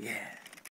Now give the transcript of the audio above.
Yeah.